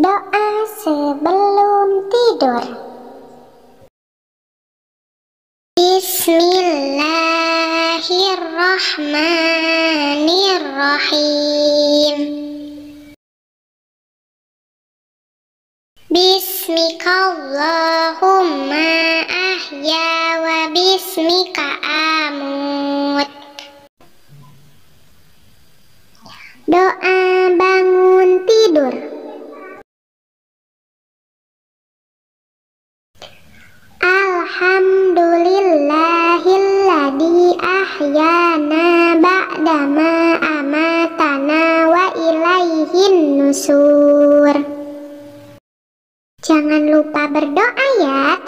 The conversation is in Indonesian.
Doa sebelum tidur. Bismillahirrahmanirrahim. Bismikallahumma ahya wa bismika amut. Doa Alhamdulillahilladzi ahyana ba'dama amatana wa ilaihin nusur. Jangan lupa berdoa ya.